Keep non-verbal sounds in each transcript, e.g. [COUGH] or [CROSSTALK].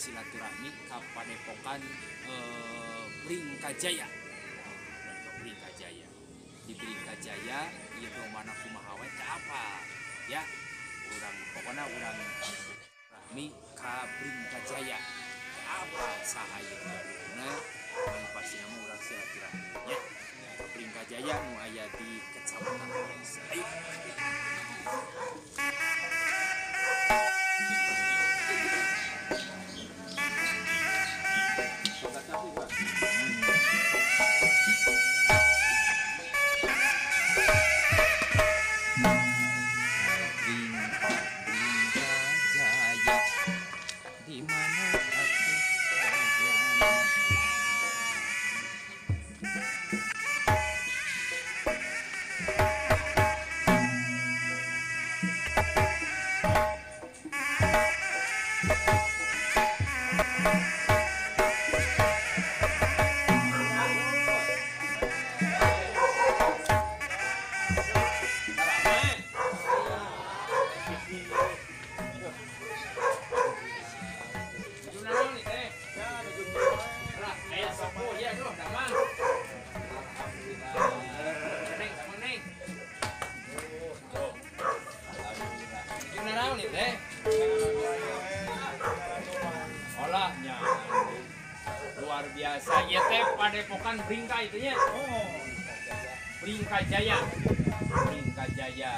silaturahmi ka Padepokan eh, Bringkajaya. Ka Bringkajaya. Di Bringkajaya ieu domana kumaha teh apa? Ya. Urang pokona urang rahmi ka Bringkajaya. Apa sahaya nah yang pasti nama urang silaturahmi ya. Ka Bringkajaya nu aya di Kecamatan. Ayo. Padepokan Bringka itunya. Bringka Jaya. Bringka Jaya.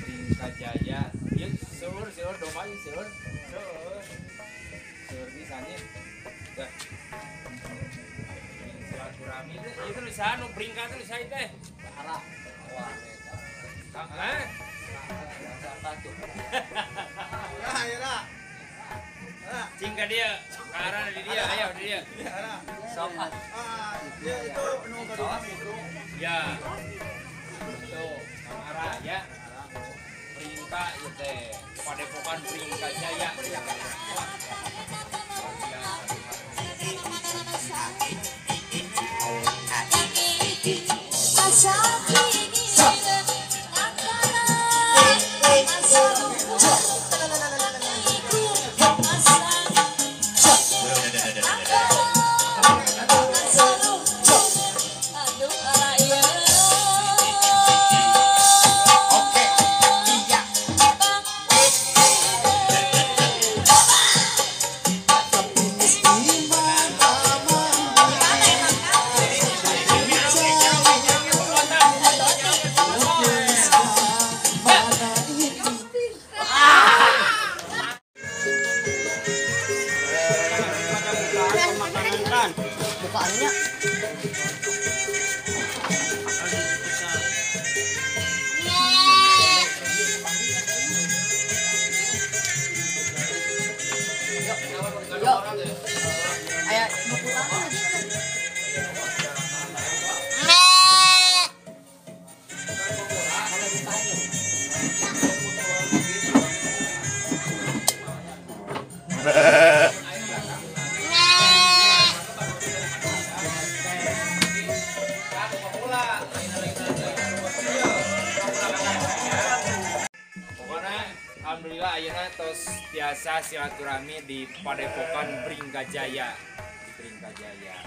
Bringka Jaya. Ya, seur, seur, domba ieu seur. Seur di sana. Dah. Silaturahmi teh, ieu teh usaha nu Bringka teh usaha teh. Kang, eh? [LAUGHS] Dia, ke arah di dia, dia. Sok. Ya. Tuh, Kang Ara ya. Perintah itu teh Padepokan Perintah Jaya.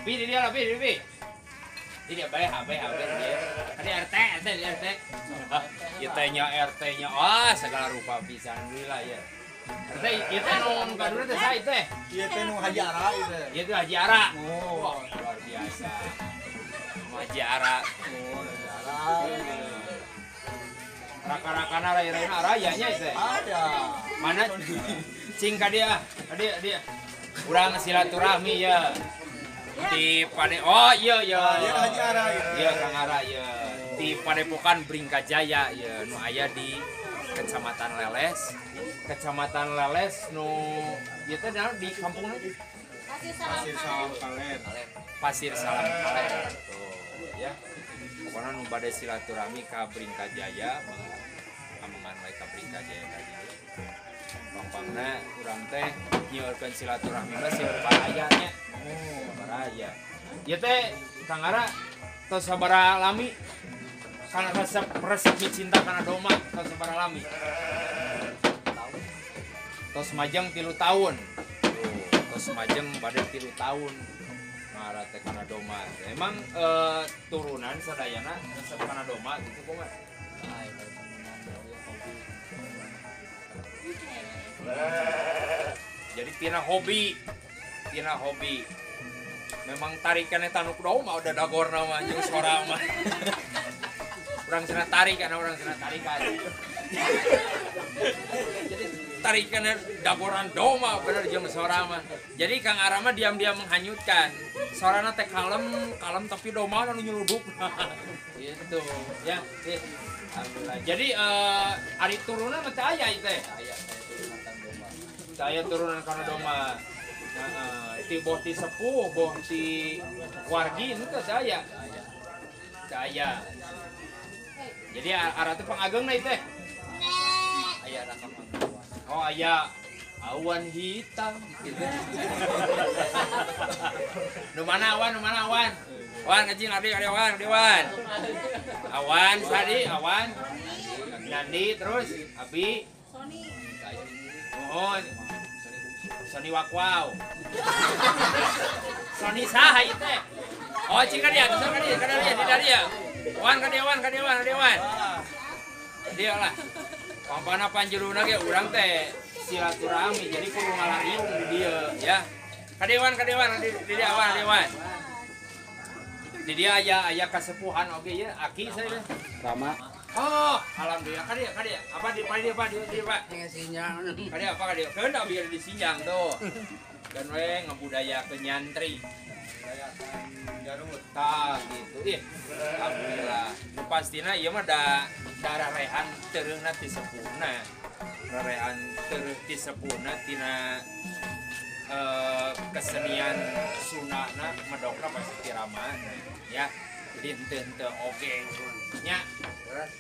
Bi di dia lah, bi, di bi. Di dia bae habe habe dia. Tadi RT, RT, RT. [LAUGHS] Kita-nya RT-nya wah segala rupa bisa alhamdulillah ya. RT kita nu kaduna teh saha teh? Iya teh nu Haji Ara itu. Ieu teh Haji Ara. Oh, luar biasa. Haji Ara. oh Haji Ara. Raka-rakana raya-raya rayanya teh. Ada. Mana [LAUGHS] cing dia, dia dia. Urang silaturahmi ya. di Pade Oh iya iya. Iya Kang Ara iya. Di Padepokan Bringkajaya ya nu aya di Kecamatan Leles. Kecamatan Leles nu ieu teh di kampung Pasir Salam Kalen Pasir Salam Kalen tuh ya pokoknya nu bade silaturahmi ka Bringkajaya amungan wae ka Bringkajaya tadi Bang-bangna urang teh nyieureun silaturahmi mah sieur paayanya. ya teh Kang Ara tos sabara lami. Karena resep resep cinta karena doma tos sabara lami. Tos majang tilu tahun. Tos majang pada tilu tahun. Ngara teh karena doma. Emang eh, turunan sadayana resep karena doma gitu kok jadi tina hobi tina hobi. Memang tarikannya tanuk doma udah dagor nama jeung suara mah [LAUGHS] orang sana tarik karena orang sana tarikan. Jadi tarikannya dagoran doma bener jeung suara mah jadi Kang Arama diam-diam menghanyutkan. Suaranya teh kalem kalem tapi doma anu nyeluduk. [LAUGHS] Gitu ya eh. Alhamdulillah. jadi eh, hari turunan teh aya teh saya turunan karena doma nah, eh, ti boh ti sepuh boh ti wargi itu saya saya jadi arah teh pangageng na teh. Aya ada oh aya awan hitam. Gitu [LAUGHS] nu mana awan nu mana awan? Awan ngajing abi ada awan ada awan. Awan sadi awan. Nandi terus abi. Oh, Sony Wakwau. Sony saha ieu teh? Oh, cing ka dia, cing ka dia, ka dia, di dia. Wan ka dia, wan ka dia, wan ka dia, wan. Dia lah. Pampana panjeruna ge urang teh silaturahmi jadi kudu ngalariung di dia ya. Ka dia, wan, ka dia, wan, di di dia, wan, di wan. Di dia aya aya kasepuhan oge ya, aki saya. Rama Oh, alhamdulillah. Ka dia, ka dia. Apa di pa dia, Pak? Di dia, Pak. sinyal Kadi apa kadi? Kehendak biar disinjang tuh. Dan we ngebudaya ke nyantri. Garut. Tah gitu. Ih, alhamdulillah. Pastina ieu mah da darah rehan teureungna ti sepuhna. Rarehan teureung ti sepuhna tina eh, kesenian sunana medokna pasti tirama ya henteu oge nya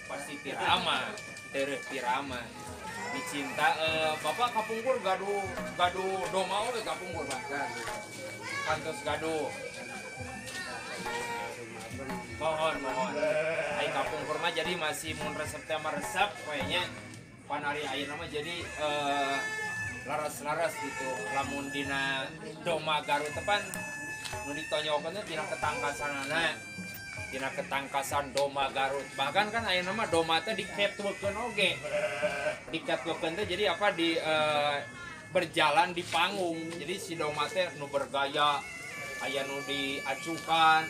pasti tirama teureun tirama dicinta eh, bapak kapungkur gaduh gaduh doma oge kapungkur pak. Kantos gaduh. Mohon mohon. Ai kapungkur mah jadi masih mun resep teh resep kayaknya panari ayeuna mah jadi eh, laras-laras gitu. Lamun dina doma garut tepan nu teh dina ketangkasanana dina ketangkasan doma garut. Bahkan kan ayeuna mah doma teh diketwekeun oge. Diketwekeun teh jadi apa di eh, berjalan di panggung. Jadi si doma teh nu bergaya aya nu diacukan.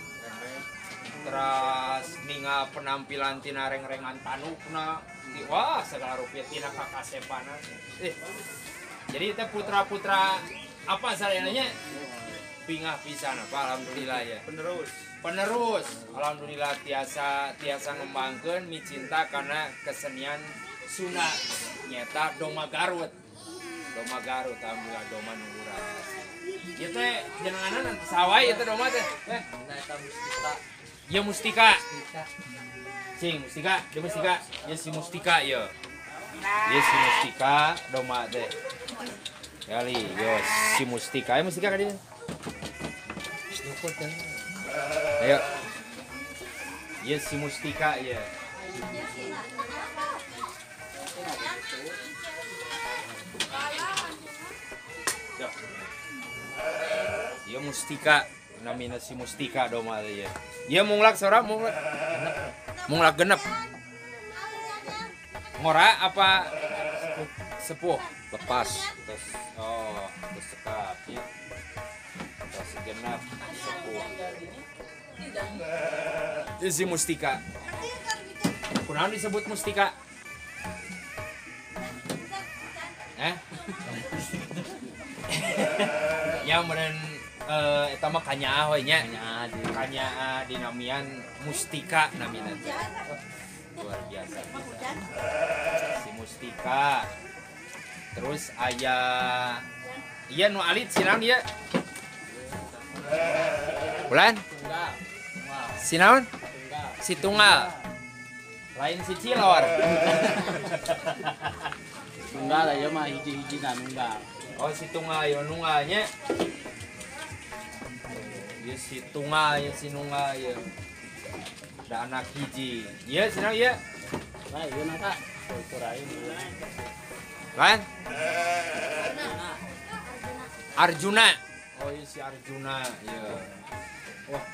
Terus ninga penampilan tina reng-rengan tanukna. Wah segala rupiah tina kakasepana. Eh jadi teh putra-putra apa sarananya bingah pisan apa alhamdulillah ya. Penerus penerus. Alhamdulillah tiasa tiasa ngembangkeun mi cinta karena kesenian Sunda. Nyata doma Garut. Doma Garut alhamdulillah doma nungguran Ieu teh jenenganan sawai itu doma teh. Eh. Ya mustika. Cing mustika. Dia mustika. Ya si mustika ya. Ya si mustika doma teh. Kali yo si mustika. Ya mustika kan dia Ayo. Ya si Mustika ya. Ya Mustika namina si Mustika doma teh ya. Ya munglak sora munglak. Munglak genep. Ngora apa sepuh? lepas oh. Terus segenap sepuh. Si Mustika. Kunaon disebut Mustika? Eh? [LAUGHS] ya meren eh eta mah kanyaah we nya. Kanyaah dinamian Mustika namina. Luar biasa. Si Mustika. Terus ayah Iya nu alit sinaon dia? Bulan? Sinaon? Si tunggal. Lain si cilor. nunggal lah ya mah hiji-hiji na nunggal Oh si tunggal ya nunggalnya. Dia si Tunga ya si Nunga ya. Da anak hiji. Iya, sina iya. Nah, iya na kak. Kurain. Kan? Arjuna. Oh iya si Arjuna, ya. Wah.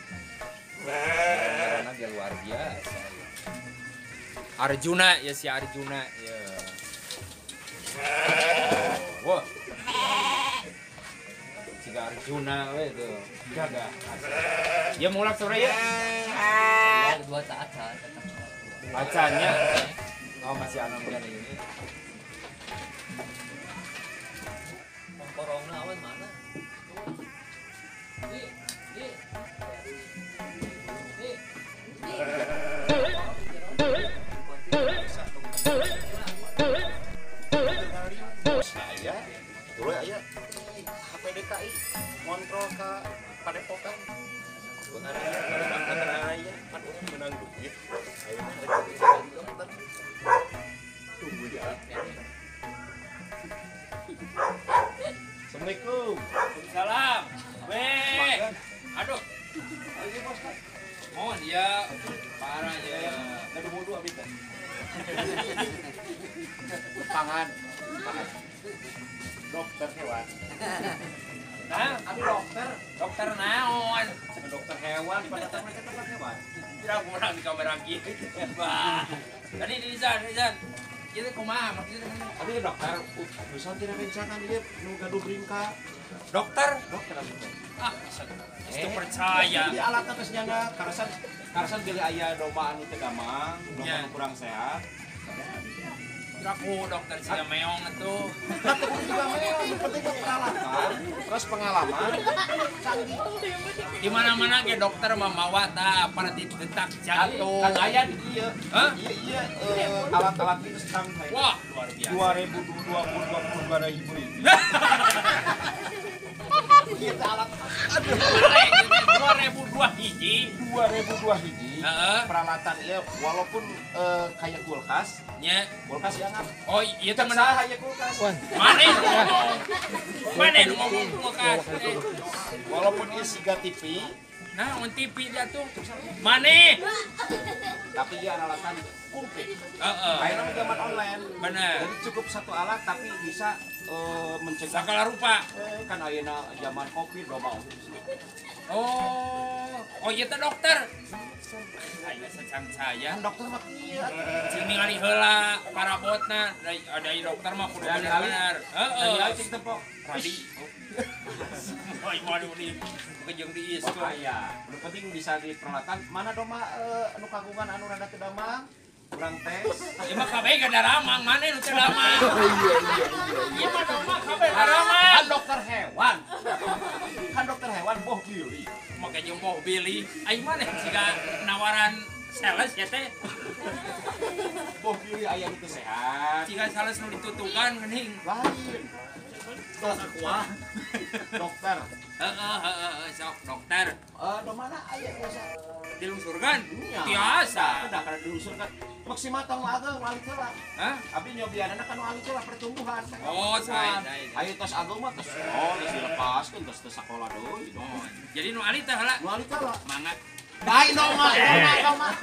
Karena luar biasa. ya. Arjuna ya si Arjuna, ya. Wah. Jika Arjuna we tuh. Jaga. Ya mulak sore ya. Dua saat. Bacanya. Oh masih anak muda ini. Corona awan mana? Padepokan. Bukan aya, bukan aya, kan orang menang duit. Kita kumaha maksudnya? Abi dokter, uh, bisa tidak rencana dia nu gaduh bringka. Dokter? Dokter. Ah, itu percaya. Jadi alatnya geus nyangga karasan karasan geuli aya domba anu teu gamang, domba Ya. anu kurang sehat. Aku dokter si meong itu. Terus pengalaman. Di mana-mana ge dokter memawa ta pada detak. Kan ieu. Hah? Iya iya alat-alat itu sedang Wah, luar biasa. 2020 20 ribu ini. Kita alat Dua ribu dua hiji. 2002 hiji. Heeh. Peralatan ieu walaupun eh, kayak kulkas, Nya. kulkas yang apa? Oh, iya temen. saha ya kulkas. Mana? Mana itu ngomong kulkas? Eh, Walaupun isi TV, Nah, on TV dia tuh. Mana? tapi dia alatan kumplit. Heeh. Kayaknya zaman online. Bener. Jadi cukup satu alat tapi bisa eh, mencegah Sakala rupa. eh, kan ayeuna zaman covid loba Oh, oh iya teh dokter. Saya secang saya. Dokter mah iya. Sini kali heula parabotna dari ada dokter mah kudu bener-bener. Heeh. aja cek tepok. Radi. [LAUGHS] Oi, waduh nih. Kejeng di Oh, iya. Nu penting bisa di peralatan. Mana doma eh, anu kagungan anu rada teu damang? Kurang tes. Ya mah kabeh gak ada ramang, mana nu teu ramang. [LAUGHS] Iya mah dong mah kabeh ada ramang. Kan dokter hewan. Kan dokter hewan boh pilih. Make jumbo Billy. Aing mana jika nawaran sales ya teh. Boh pilih aya nu teu sehat. Jika sales nu ditutukan geuning. Lain. Dokter. Dokter. Sok dokter. Eh, do mana aya biasa? Dilungsurkan. Nya. Biasa. Udah kada diusulkan. Maksimal tong ageng wali heula. Hah? Abi nyobianana kan wali heula pertumbuhan. Oh, saya. Ayo tos ageng mah tos oh geus dilepaskeun tos teu sakola deui. Oh, jadi nu alita heula. Wali heula. Mangat. Baik dong mah, dong dong mah.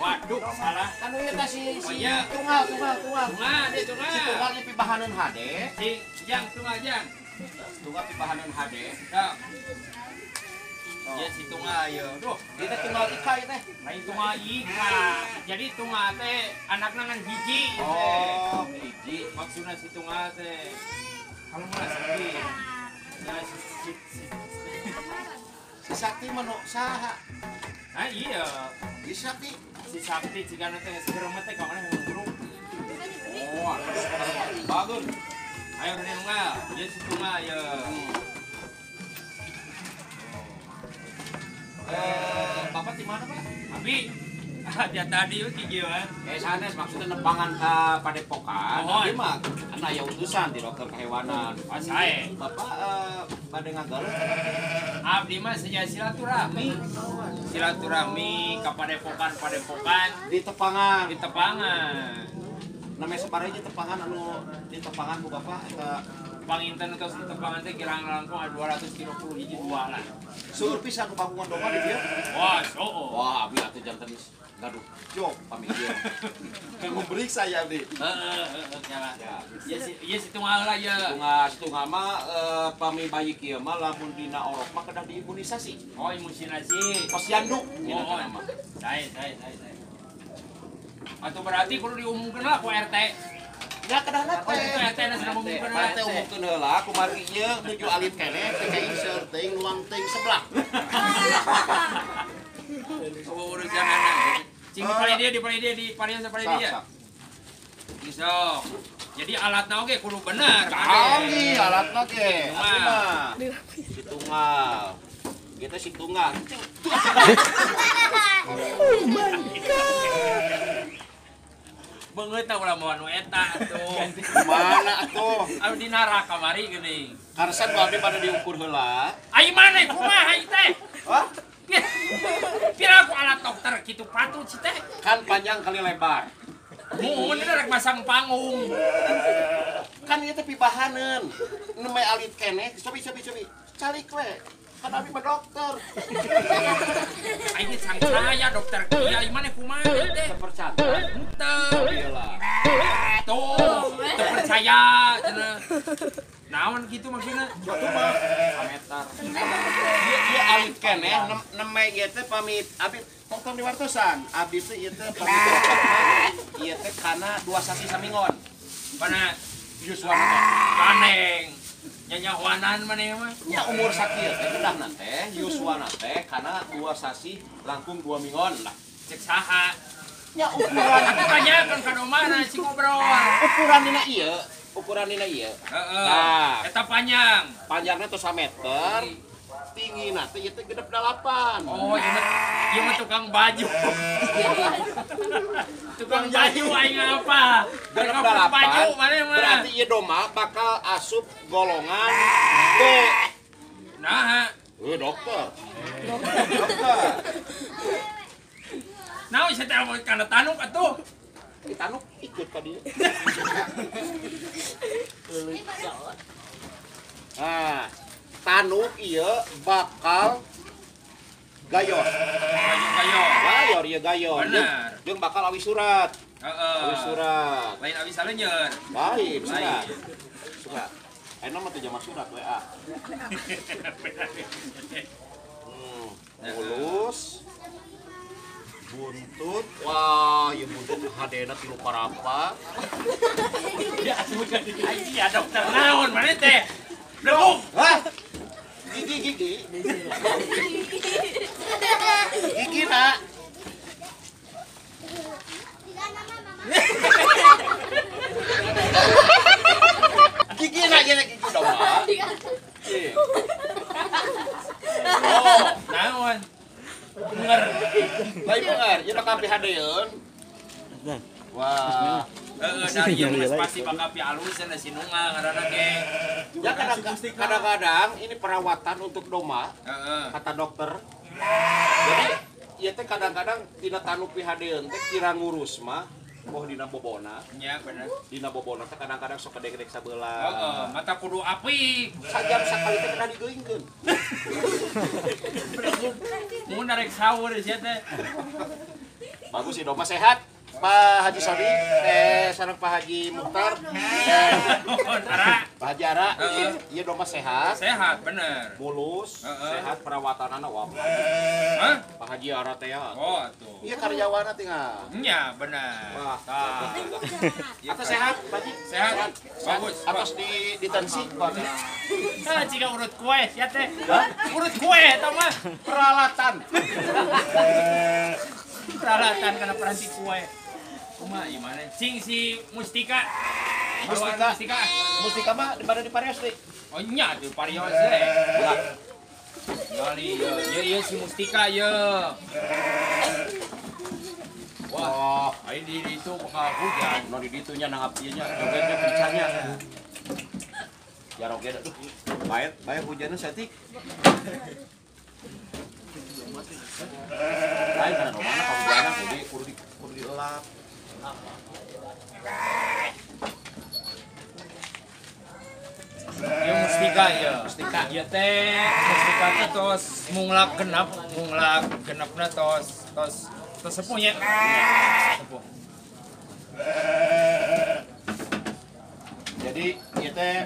Waduh, salah. Kan ieu teh si Oh, si iya. tunggal tunggal tunggal. Tunggal deh, tunggal. Si tunggal ieu pibahaneun HD, Si jang tunggal jang. Tunggal pibahaneun HD. Ya. Ya si tunggal ya. Duh, Ieu teh tunggal ika teh. lain tunggal ika. Jadi tunggal teh anakna ngan hiji. Oh, hiji. maksudnya si tunggal teh kalau mau sakit ya si, si, si, Si Sakti saha? nah iya Si Sakti. si sakti jika nanti segera mati kamar yang buruk Oh, bagus. Ayo dari tunggal ya si tunggal ya Eh, Bapak di mana, Pak? tapi [LAUGHS] dia tadi yuk gigi kan Eh, sanes maksudnya nembangan ke Padepokan. Mohon. Tapi mah kan aya utusan di dokter kehewanan. pas saya Bapak eh pada ngagaluh abdi mah saja silaturahmi silaturahmi kepada pokan pada pokan di tepangan. di tepangan Namanya separahnya tepangan anu di tepangan ku Bapak eta panginten atau tepangan teh kirang langkung ada 230 hiji dua lah. Suur pisan ku bangungan domba di dia. Wah, so. Wah, abi atuh jam tenis. Gaduh, jok pami dia. Kamu ya. Heeh, heeh, nyala. Ya si ya si tunggal lah ya. Tunga setengah mah eh, pami bayi kieu mah lamun dina orok mah kedah diimunisasi. Oh, imunisasi. Posyandu Oh, dina oh. Saya, saya, saya, saya. Atau berarti kudu diumumkan lah ku RT. Ya kedah na [LAUGHS] Oh, itu RT na sudah mengumumkan lah. Partai umumkeun heula kumari ieu nuju alit keneh teh kayak inseur teuing luang teuing sebelah. Oh, urusan anak. Cing di dia, di dia, di pali Sak, dia. Bisa. Jadi alatnya oke kudu benar. Alatna ge. Tunggal. Atuh mah. Si tunggal. Kita tah ulah moal nu eta tuh. [LAUGHS] Mana atuh? Anu di neraka kamari geuning. Karsan abdi pada diukur heula. Ai mana kumaha ieu teh? Hah? [LAUGHS] Kira aku alat dokter gitu patut sih teh. Kan panjang kali lebar. Mun rek masang panggung. Kan ieu teh pibahaneun. Nu me alit keneh, cobi cobi cobi. Calik we. Kan abdi mah dokter. [LAUGHS] Aing sang saya dokter kieu ai mana kumaha teh? Percaya. Henteu. Iyalah. Tuh, teu percaya cenah. Naon gitu maksudnya? Atuh mah Meter. Ieu ieu alit keneh nem- neme ieu teh pamit abdi tonton di wartosan. Abdi teh ieu teh pamit ieu teh kana dua sasi samingon. Pana Yuswa teh. kaneng. Nyanyahuanan mana ya mah? Nya umur teh kedah na teh Yuswa teh kana dua sasi langkung dua mingon lah. Cek saha. Nya ukuran [LAUGHS] Tanyakan ka mana si ngobrol. ukuran dina ieu, ukuran dina. Heeh. Nah. Eta panjang. Panjangnya tuh 1 meter, tinggi nanti itu genep delapan. Oh, ieu mah ieu mah tukang baju. [LAUGHS] tukang baju aing apa? Tukang delapan. baju mana mah? Berarti ieu doma bakal asup golongan B. Nah, Eh dokter. Dokter. nah saya teh mau kana tanuk atuh. Kita nu ikut ka dia. [LAUGHS] Tanuk ieu bakal gayor. Gayor ieu gayor. Jeung bakal awi surat. Awi surat. Lain abis salenyer. Lain, surat. Surat. Enak mah teh jama surat WA. [LAUGHS] Hmm, mulus. Buntut. Wah, ieu buntut hadena tilu parapa. [LAUGHS] Ya dokter naon mana teh? Lekuk. Hah? Gigi gigi. Gigi nak. Gigi nak ya gigi dong. Iya. Oh, naon? Bener. Lain bener, ya bakal pihadeun. Wah, [LAUGHS] Ya kadang-kadang ini perawatan untuk doma, kata dokter. Jadi, ya teh kadang-kadang tina tanu pihadeun teh kira ngurus mah, oh dina bobona, bener. dina bobona teh kadang-kadang sok kedek-kedek Heeh, sabelah. mata kudu api. Sajam sakali teh kena digeuingkeun. Mun narek sahur sia teh. Bagus sih doma sehat. Pak Haji Sodi, eh sareng Pak Haji Mukhtar, eh, Pak Haji Ara, Heeh. iya doma sehat, sehat bener. mulus, sehat perawatanana wah. Hah? Pak Haji Ara teh ya. Oh, tuh. Iya karyawan tinggal. Nya bener. Wah. Tah. Atau sehat, Pak Haji? Sehat. Bagus. Atas di di tensi, Pak. Ah, jika urut kue, sia teh. Urut kue mah. Peralatan. Peralatan kana peranti kue. Kumaha ieu mana? Cing si Mustika. Mustika. Mustika. Mustika mah di mana di Parias teh? Oh nya tuh parios teh. Gali, ya, ya, si Mustika ya. Wah, Oh, ayo di itu bakal hujan. no di ditunya nang abdinya, jogetnya kencannya. Ya roge aduh. Baik, baik hujannya setik. Lain kana mana ka hujanna kudu di- di kudu dielap. Mustika ya. Mustika. Ieu teh mustika teh tos munglak genep, munglak genepna tos tos tos sepuh nya. Sepuh. Jadi ieu teh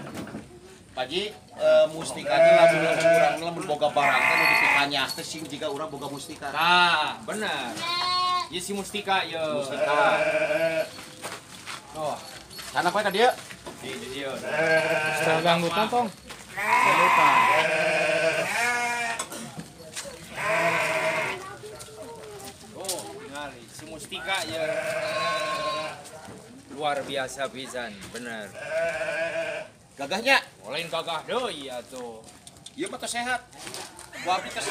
Paji eh, mustika teh lamun urang lamun boga barang teh nu dipikanyas teh sing jika urang boga mustika. Nah, bener. Ieu si mustika ya. Mustika. Oh, Sana apa ka dia? di di dieu. Setelah ganggutan tong. Oh, ngali si mustika ya. Luar biasa pisan, bener. Gagahnya. Lain gagah deui atuh. Ieu mah teh sehat. Abdi teh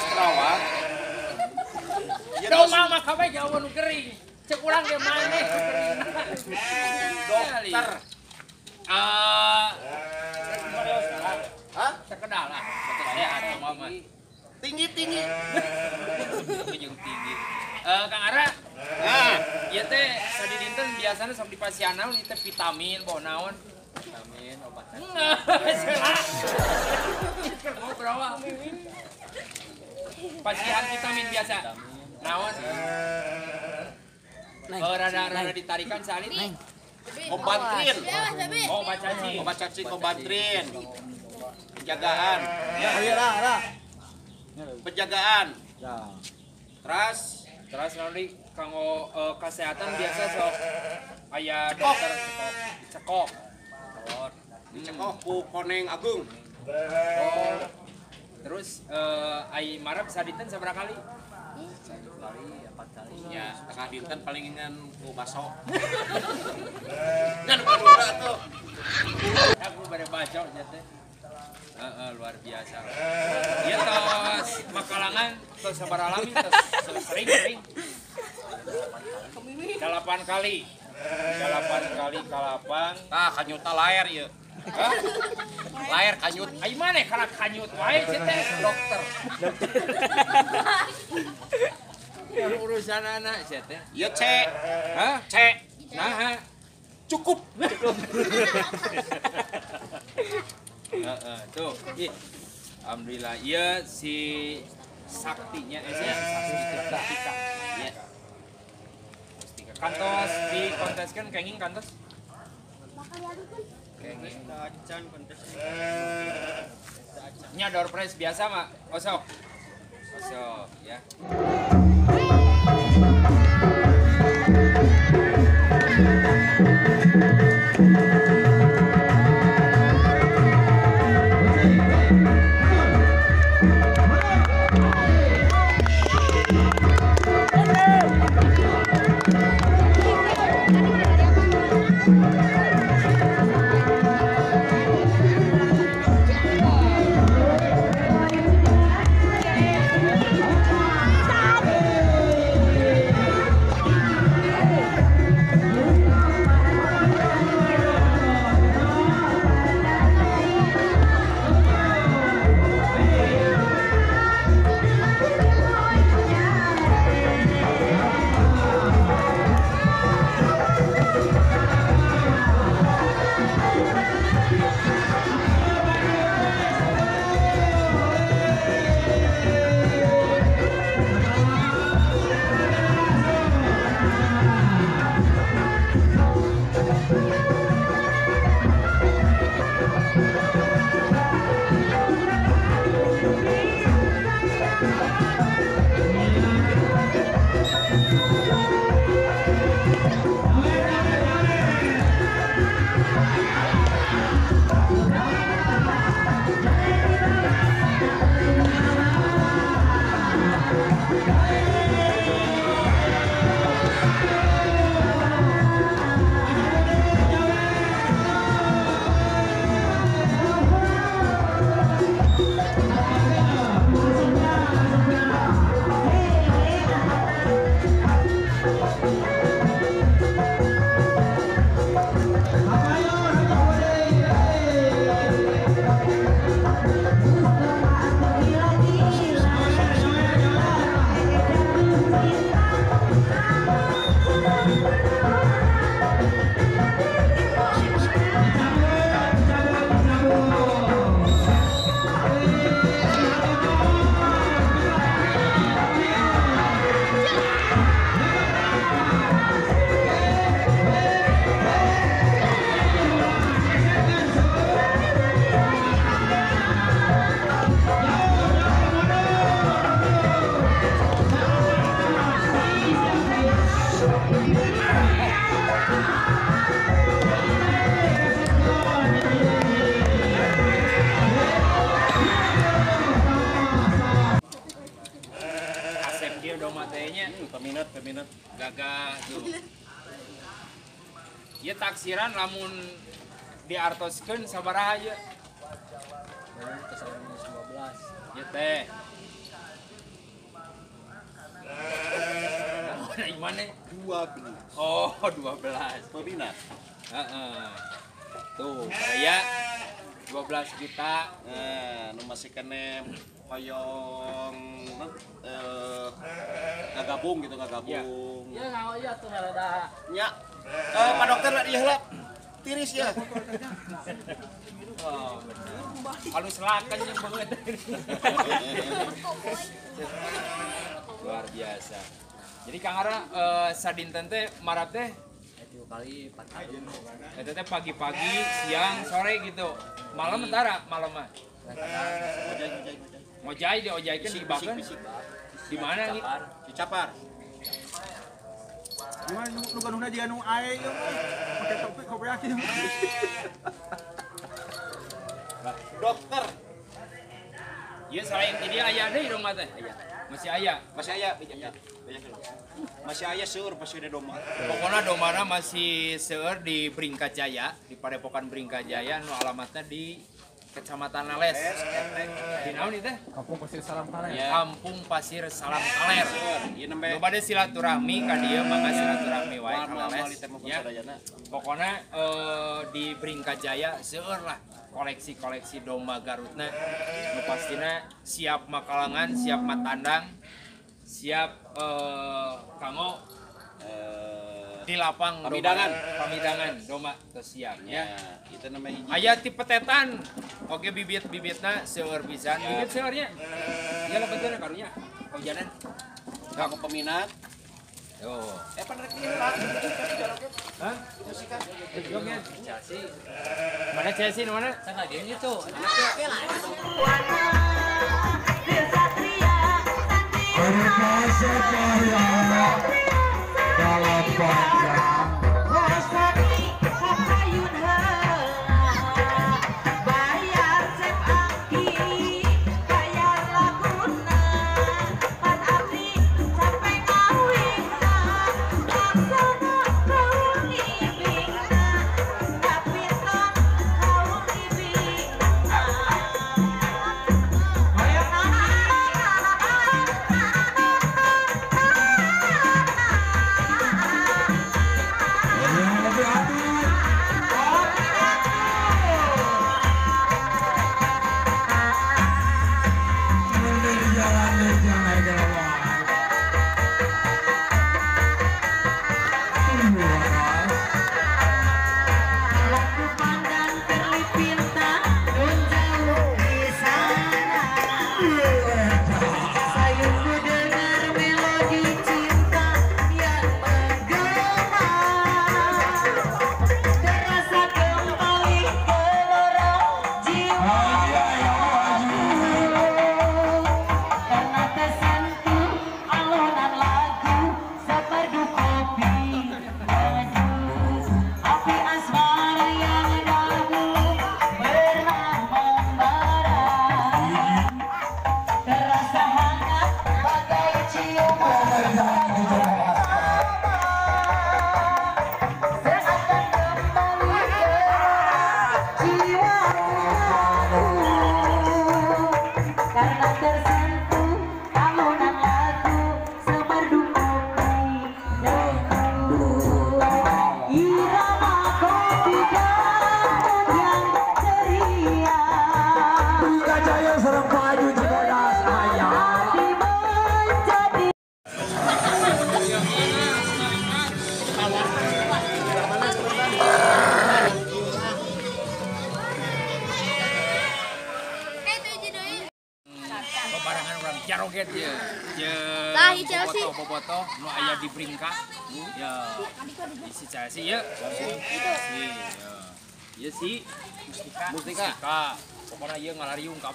Dong tos mama kabeh jawa nu kering. Cek urang ge maneh dokter. Ah, Hah? lah. Betul sehat mama. Tinggi-tinggi. Jeung tinggi. Eh, Kang Ara, Nah, ieu teh sadi dinten biasana sok dipasihan naon ieu teh vitamin bawa naon? Vitamin, obat Ngobrol. Pasihan vitamin biasa. Naon? Oh, rada rada ditarikan salit. Kombantrin. Oh, obat cacing. Obat cacing kombantrin. Penjagaan. Ya, iya lah, lah. Penjagaan. Ya. Terus terus nanti kanggo eh, kesehatan biasa sok aya dokter cekok. Cekok. Oh, Dicekoh ku Koneng Agung. oh. Terus eh ai marah bisa dinten seberapa kali. Ya, tengah dinten palingan ku baso. Ngan padura tuh. Aku bare baca nya teh. Heeh, luar biasa. Ieu tos makalangan tos sabar alami tos sering sering. Delapan kali. Delapan kali kalapang. Tah kanyuta laer ieu. Hah? Laer kanyut. Ai maneh kana kanyut wae teh dokter. Yang urusan anak teh. Ieu cek. Hah? Cek. Nah, Cukup. Heeh, tuh. Ih. Alhamdulillah. Iya si saktinya eh sakti. Iya. Mustika. Kantos di konteskan kenging kantos. Kenging acan kontes. Nya door prize biasa mak. Osok. So, yeah. Bye. Diartoskeun sabaraha aja Baru kesalahan minus 12. ya teh Nah, gimana? Dua belas. Oh, 12. Peminat. Heeh. Tuh, ya 12 juta. Nah, nu masih kene hoyong eh ngagabung gitu ngagabung. Ya nggak iya tuh ngerada. Nya. Eh, Pak dokter iya lah. Tiris ya. Kalau selakan yang banget. Luar biasa. Jadi Kang Ara eh, sadinten teh marap teh Itu kali 4 kali. eta teh pagi-pagi, siang, sore gitu. Malam mentara, malam mah. Ojai, ojai, ojai. Ngojai diojaikan Bisik, dibakan bisik, bisik. di mana nih? Kapar. Dicapar. Gimana nu nu ganuna dia nu ae yo. Pakai topik kopiaki. Dokter. Iya selain ini aya deui dong mah teh. Masih aya. Masih aya bijak. Bijak dulu. Masih aya seueur pas udah doma. Pokoknya domana masih seueur di Beringkat Jaya, di Padepokan Beringkat Jaya, nu alamatnya di Kecamatan Nales. Di naon itu? Kampung pasir salam kalian. Ya. Kampung Pasir Salam Kaler. Ieu nembe Nu bade silaturahmi ka dieu mangga silaturahmi wae ka Nales. Ya. Pokoknya eh, di Beringkat Jaya seueur lah koleksi-koleksi domba Garutna. Nu pastina siap makalangan, siap matandang, siap eh kanggo Eh, di lapang Pamidangan. domba- pamidangan domba teu siap ya, ya. itu nama hiji. Aya ti petetan. Oke bibit-bibitna seueur pisan. Bibit seueurnya. Ya lah betul karunya. Hujanan. Aku peminat. Yo. Eh pan rek lah. Hah? Musikan. Jognya. Chelsea. Mana Chelsea mana? Saya nggak dia itu. Karena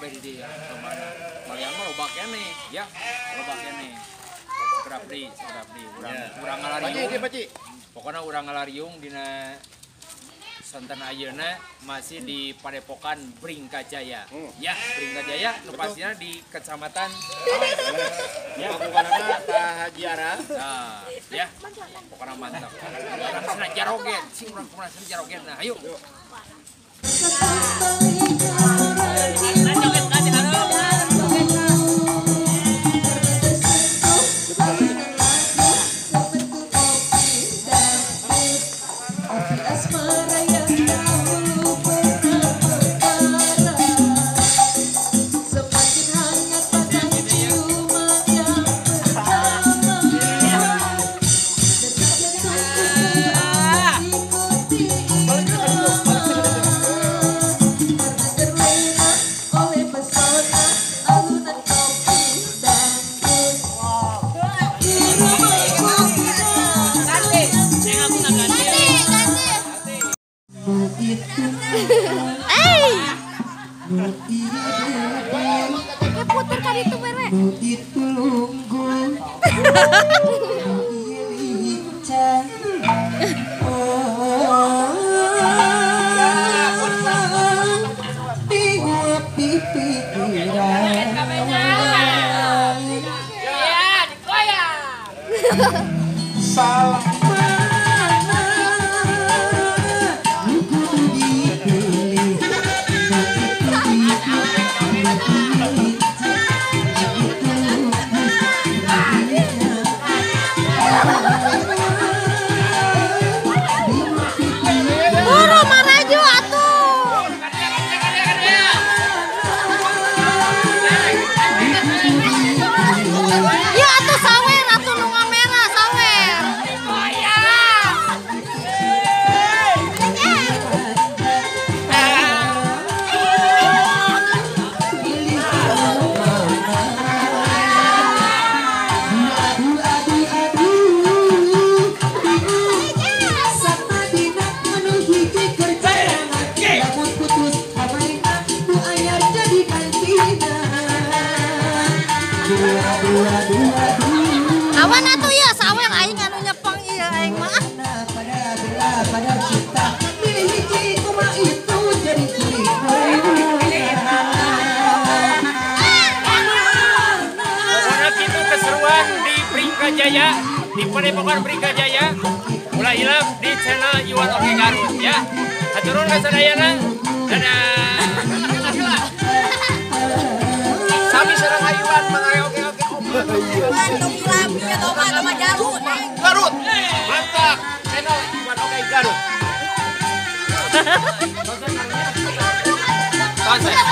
kabeh di dieu ya. Ke mana? Mariang mah loba keneh ya. Loba keneh. Sekedap deui, sekedap deui. Urang Ya. urang Paci, ngalariung. dia paci. Pokoknya urang ngalariung dina santan ayeuna masih di Padepokan Bringkajaya. Hmm. Ya, Bringkajaya nu pastinya di Kecamatan Ya, pangkuanana Tah Haji Ara. Nah, ya, pokoknya mantap. Orang sana jarogen, si orang ke mana sana jarogen. Nah, ayo. Salah di Padepokan Berika Jaya ulah hilap di channel Iwan Oke Garut ya. Haturun ka sadayana ya, dadah. Sami serang Iwan mangareoke oke Oke Garut iya, iya, iya. Garut. Mantap. Channel Iwan Oke Garut. [LAUGHS] Konsep.